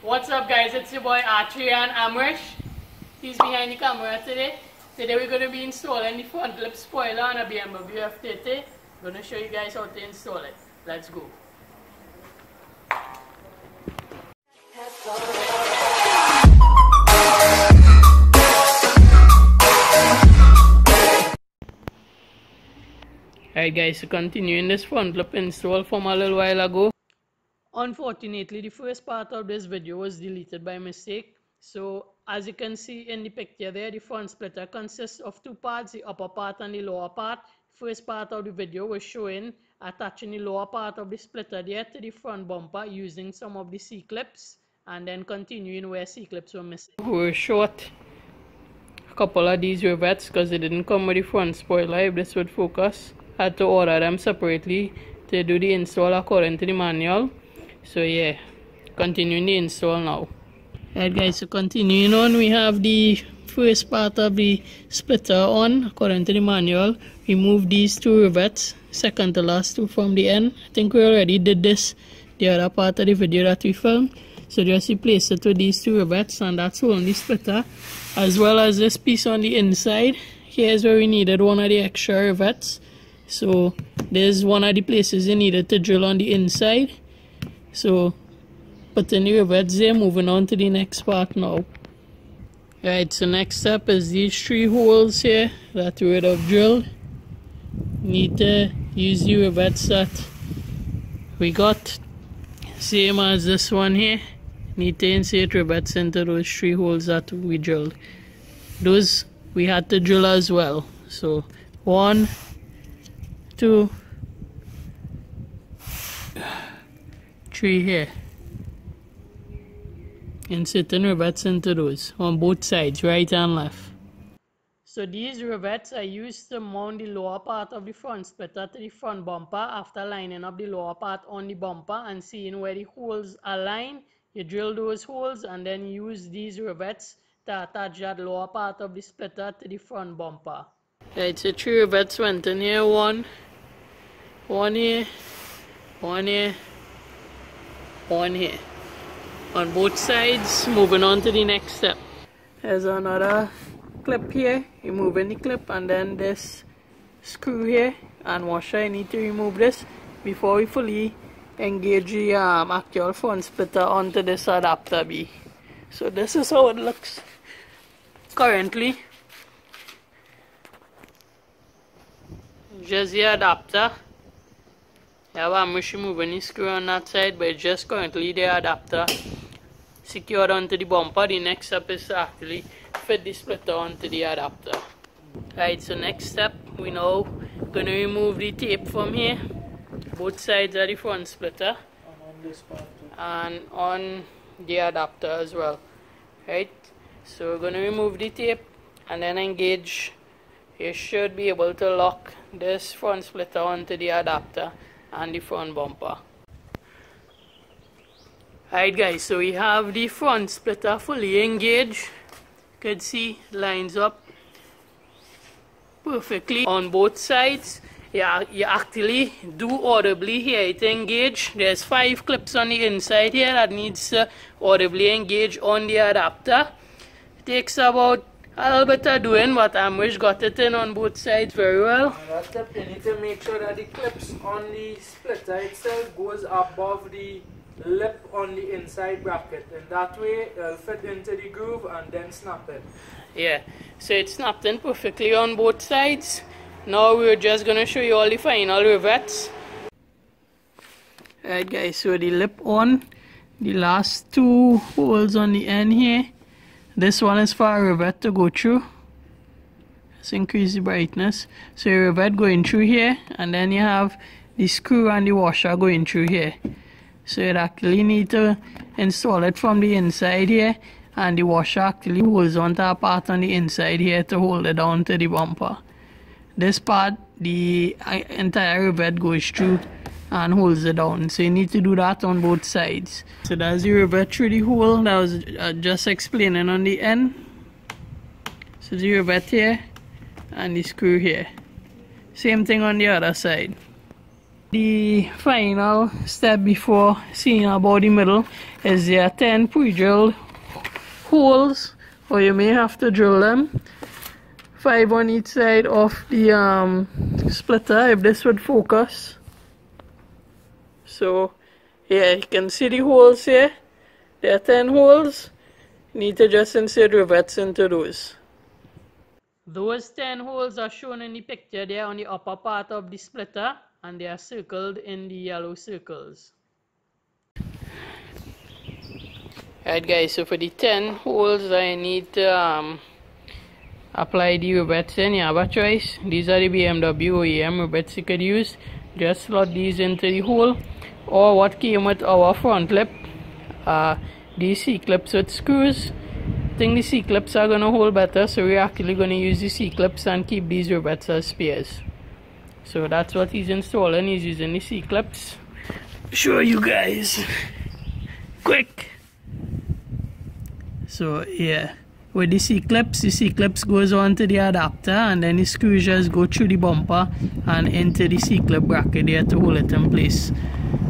What's up guys, it's your boy and Amrish. He's behind the camera today. Today we're going to be installing the front lip spoiler on a BMW F30. I'm going to show you guys how to install it. Let's go. Alright guys, so continuing this front lip install from a little while ago. Unfortunately, the first part of this video was deleted by mistake. So as you can see in the picture there, the front splitter consists of two parts, the upper part and the lower part. First part of the video was showing attaching the lower part of the splitter there to the front bumper using some of the C-clips and then continuing where C-clips were missing. We were short a couple of these rivets because they didn't come with the front spoiler if this would focus had to order them separately to do the install according to the manual so yeah continuing the install now. Alright guys so continuing on we have the first part of the splitter on. According to the manual remove these two rivets second to last two from the end. I think we already did this the other part of the video that we filmed. So just replace it with these two rivets and that's holding the splitter as well as this piece on the inside. Here's where we needed one of the extra rivets. So there's one of the places you needed to drill on the inside so the new rivets there moving on to the next part now. Right so next up is these three holes here that we would have drilled. Need to use the rivets that we got. Same as this one here. Need to insert rivets into those three holes that we drilled. Those we had to drill as well. So one two, three here. Inserting rivets into those on both sides, right and left. So these rivets are used to mount the lower part of the front splitter to the front bumper after lining up the lower part on the bumper and seeing where the holes align. You drill those holes and then use these rivets to attach that lower part of the splitter to the front bumper. Right, so three rivets went in here, one, one here, one here, one here. On both sides, moving on to the next step. There's another clip here, removing the clip and then this screw here and washer, I need to remove this before we fully engage the um, actual front splitter onto this adapter B. So this is how it looks currently. Just the adapter have a machine moving screw on that side but just currently the adapter. Secured onto the bumper the next step is to actually fit the splitter onto the adapter. Right so next step we now gonna remove the tape from here. Both sides of the front splitter. And on the adapter as well. Right so we're gonna remove the tape and then engage. You should be able to lock this front splitter onto the adapter and the front bumper. Alright guys, so we have the front splitter fully engaged. You can see lines up perfectly on both sides. Yeah, you actually do audibly hear it engage. There's five clips on the inside here that needs to audibly engage on the adapter. It takes about a little bit of doing, but Amrish got it in on both sides very well. That step, you need to make sure that the clips on the splitter itself goes above the lip on the inside bracket and that way it'll fit into the groove and then snap it. Yeah, so it snapped in perfectly on both sides. Now we're just gonna show you all the final rivets. Alright guys, so the lip on, the last two holes on the end here this one is for a rivet to go through. Let's increase the brightness. So your rivet going through here and then you have the screw and the washer going through here. So you actually need to install it from the inside here and the washer actually holds onto a part on the inside here to hold it down to the bumper. This part, the entire rivet goes through and holds it down. So you need to do that on both sides. So that's the rivet through the hole that I was uh, just explaining on the end. So the rivet here and the screw here. Same thing on the other side. The final step before seeing about the middle is there are 10 pre-drilled holes or you may have to drill them. Five on each side of the um, splitter if this would focus so yeah you can see the holes here there are 10 holes you need to just insert rivets into those those 10 holes are shown in the picture there on the upper part of the splitter and they are circled in the yellow circles. Alright guys, so for the 10 holes I need to um, apply the rivets in. You have a choice. These are the BMW OEM rivets you could use. Just slot these into the hole. Or what came with our front lip. Uh, these C-clips with screws. I think the C-clips are going to hold better so we're actually going to use the C-clips and keep these rivets as spares so that's what he's installing he's using the C-clips show you guys quick so yeah with the C-clips the C-clips goes on to the adapter and then the screws just go through the bumper and into the C-clip bracket there to hold it in place.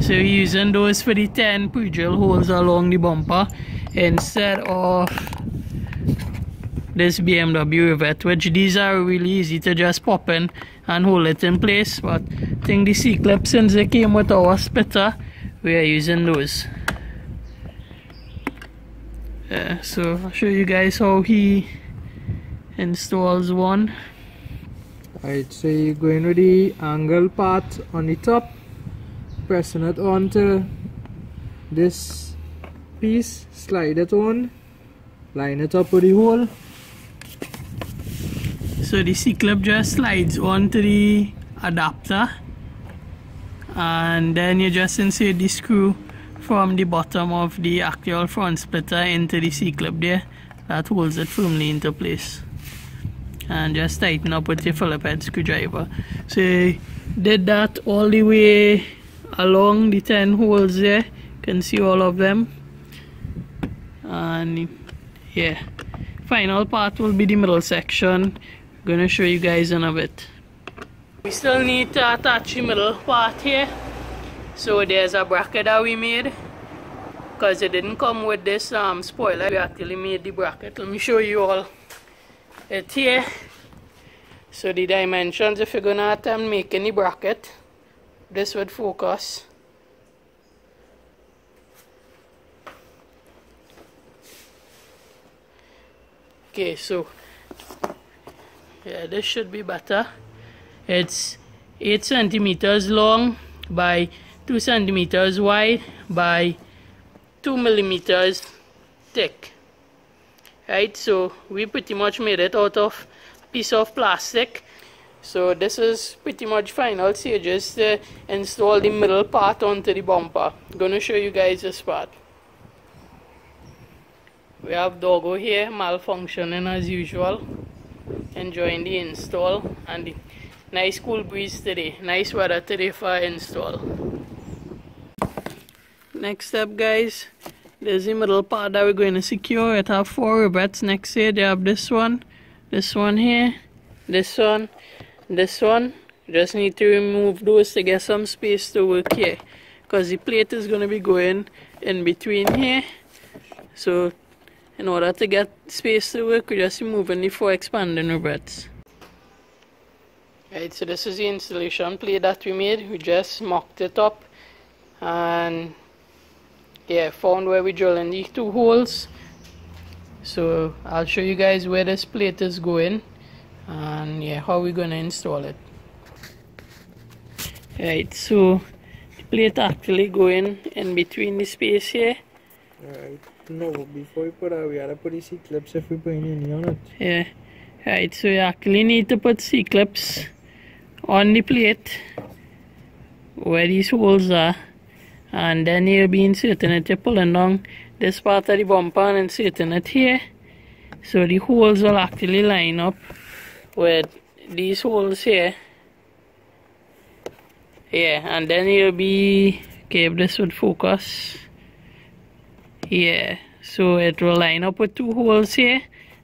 So using those for the 10 pre-drill holes along the bumper instead of this BMW rivet which these are really easy to just pop in and hold it in place. But I think the C-clips since they came with our splitter we are using those yeah, so I'll show you guys how he installs one. Alright, so you're going with the angle part on the top pressing it onto this piece slide it on line it up with the hole. So the C-clip just slides onto the adapter and then you just insert the screw from the bottom of the actual front splitter into the C-clip there. That holds it firmly into place. And just tighten up with your Phillips head screwdriver. So did that all the way along the 10 holes there. You can see all of them. And yeah. Final part will be the middle section. Gonna show you guys in a bit. We still need to attach the middle part here so there's a bracket that we made? Because it didn't come with this um, spoiler. We actually made the bracket. Let me show you all. It here. So the dimensions if you're gonna attempt making the bracket this would focus. Okay so yeah this should be better. It's 8 centimeters long by 2 centimeters wide by 2 millimeters thick. Right so we pretty much made it out of a piece of plastic. So this is pretty much final stages. To install the middle part onto the bumper. I'm gonna show you guys this part. We have doggo here malfunctioning as usual enjoying the install and the nice cool breeze today. Nice weather today for install next step guys there's the middle part that we're going to secure it have four rivets next here they have this one this one here this one this one just need to remove those to get some space to work here because the plate is going to be going in between here so in order to get space to work, we're just removing the four expanding rivets. Right, so this is the installation plate that we made. We just mocked it up and yeah, found where we drill in these two holes. So I'll show you guys where this plate is going and yeah, how we're gonna install it. Right, so the plate actually going in between the space here. Alright. No, before we put out, we gotta put the C-clips if we put any on it. Yeah. Right, so you actually need to put C-clips on the plate where these holes are and then you'll be inserting it, you're pulling down. This part of the bumper and inserting it here. So the holes will actually line up with these holes here. Yeah and then you'll be okay this would focus. Yeah so it will line up with two holes here.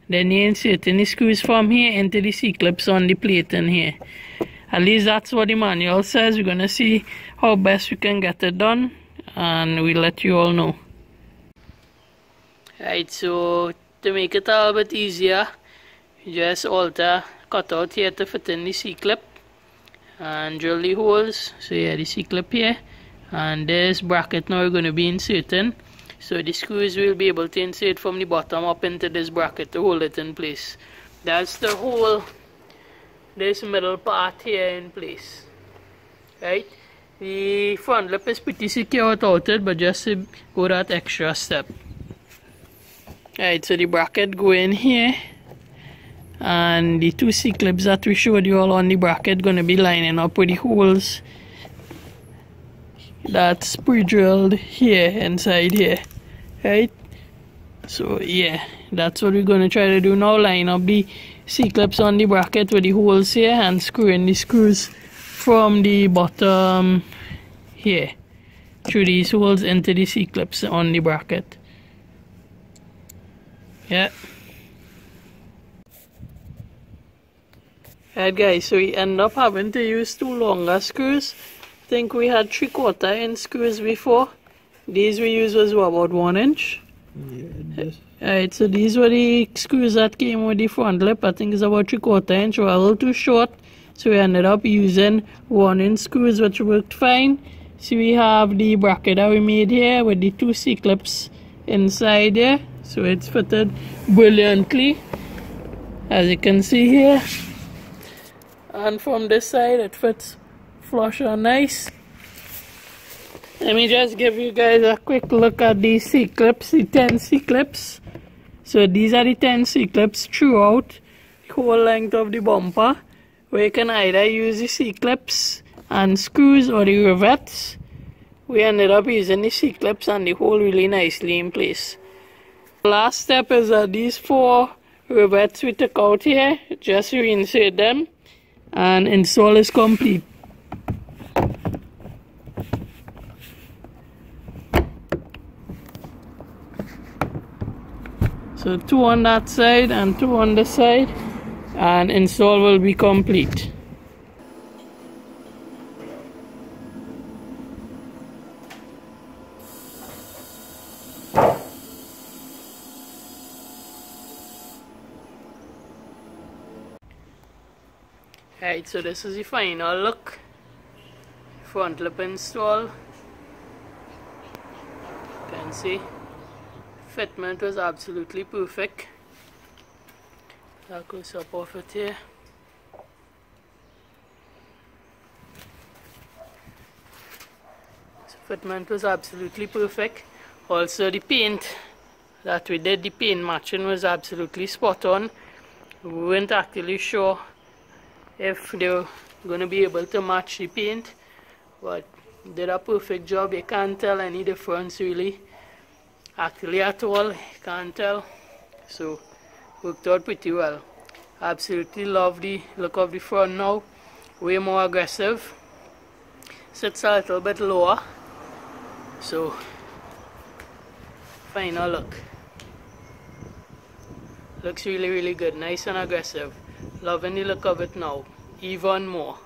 Then you insert any screws from here into the C-clips on the plate in here. At least that's what the manual says. We're gonna see how best we can get it done and we'll let you all know. Right so to make it a little bit easier just alter cut out here to fit in the C-clip and drill the holes. So yeah the C-clip here and this bracket now we're going to be inserting. So the screws will be able to insert from the bottom up into this bracket to hold it in place. That's the whole this middle part here in place. Right the front lip is pretty secure without it but just that extra step. Right so the bracket go in here. And the two C-clips that we showed you all on the bracket going to be lining up with the holes that's pre-drilled here inside here. Right? So yeah that's what we're going to try to do now. Line up the C-clips on the bracket with the holes here and screw in the screws from the bottom here through these holes into the C-clips on the bracket yeah Right guys, so we end up having to use two longer screws. I think we had three quarter inch screws before. These we used was what, about one inch? Yeah, Alright, so these were the screws that came with the front lip. I think it's about three quarter inch or a little too short. So we ended up using one inch screws which worked fine. So we have the bracket that we made here with the two C-clips inside here So it's fitted brilliantly. As you can see here and from this side it fits flush and nice let me just give you guys a quick look at these C-clips, the 10 C-clips. So these are the 10 C-clips throughout the whole length of the bumper you can either use the C-clips and screws or the rivets. We ended up using the C-clips and the hole really nicely in place. Last step is that these four rivets we took out here, just reinsert them and install is complete. So two on that side and two on this side and install will be complete. Right, so this is the final look. Front lip install. You can see fitment was absolutely perfect. That goes up off it here. So fitment was absolutely perfect. Also the paint that we did, the paint matching was absolutely spot on. We weren't actually sure if they're going to be able to match the paint but did a perfect job you can't tell any difference really actually at all you can't tell so worked out pretty well. Absolutely love the look of the front now. Way more aggressive. Sits a little bit lower. So final look. Looks really really good. Nice and aggressive. Loving the look of it now, even more.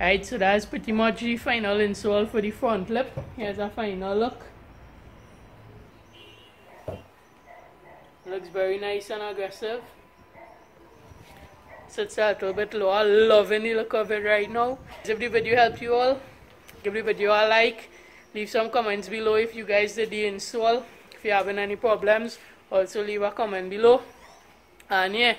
Alright, so that's pretty much the final install for the front lip. Here's a final look. Looks very nice and aggressive. Sits a little bit lower. Loving the look of it right now. If the video helped you all, give the video a like. Leave some comments below if you guys did the install. If you're having any problems, also leave a comment below. And yeah.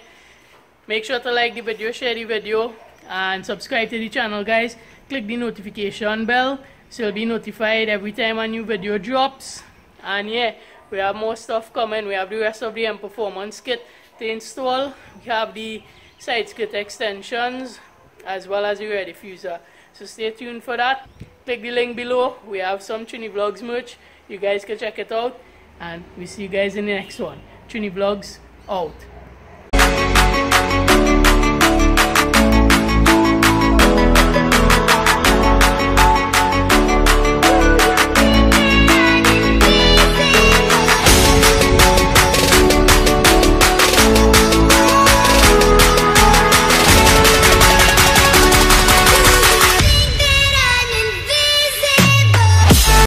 Make sure to like the video, share the video, and subscribe to the channel, guys. Click the notification bell so you'll be notified every time a new video drops. And yeah, we have more stuff coming. We have the rest of the M Performance kit to install. We have the side skirt extensions as well as the rear diffuser. So stay tuned for that. Click the link below. We have some Trini Vlogs merch. You guys can check it out. And we see you guys in the next one. Trini Vlogs out.